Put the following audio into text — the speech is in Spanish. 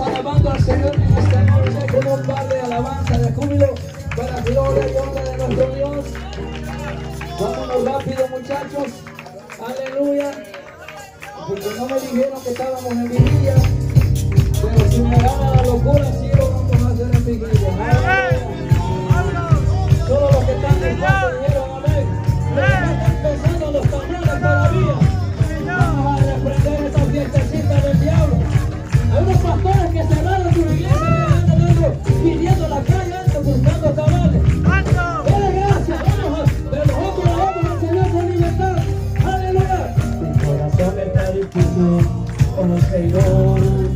Alabando al Señor en esta noche con un par de alabanza de júbilo para gloria y honra de nuestro Dios. Vámonos rápido, muchachos. Aleluya. Porque no me dijeron que estábamos en vigilia, pero si me gana la locura, sí lo vamos a hacer en vigilia. Todos los que están en casa dijeron empezando los tambores todavía. Vamos a esta fiestecita del diablo. Hay unos pastores que cerraron su iglesia y andan dando, pidiendo la calle, andan buscando cabales. Dale gracias, vamos a, vamos Señor por libertad. Aleluya. Mi corazón está dispuesto como el Señor.